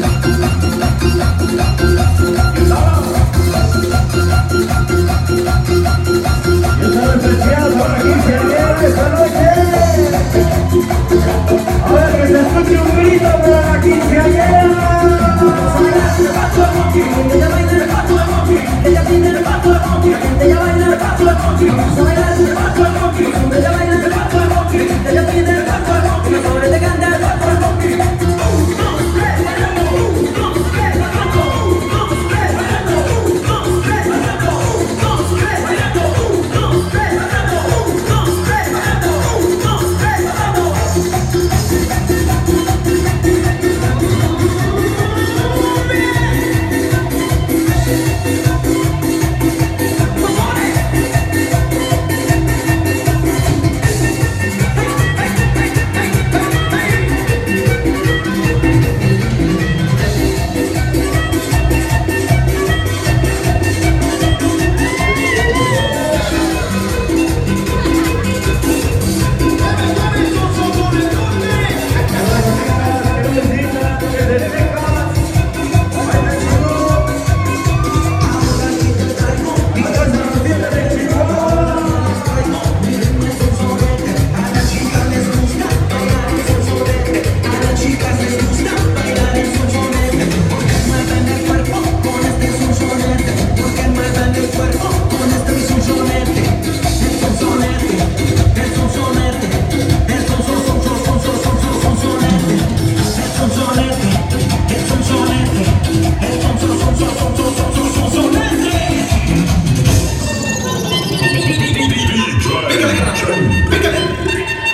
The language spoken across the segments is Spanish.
¡Que estamos! ¡Que estamos especiales la quincea ayer esta noche! A que se escuche un grito para la quincea ayer!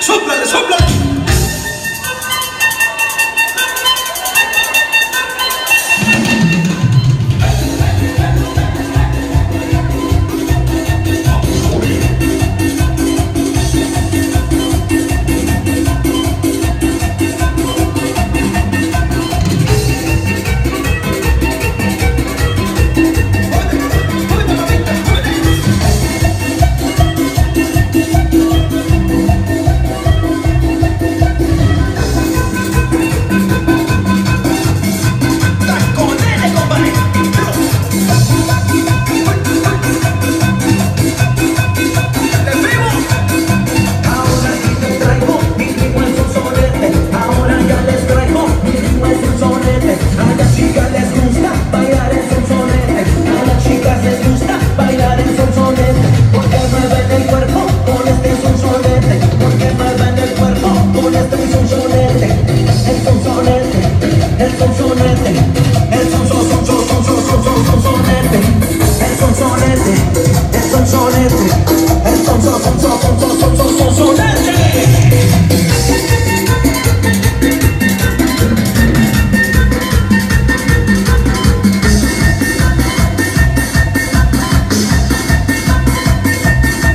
Sopla, sopla.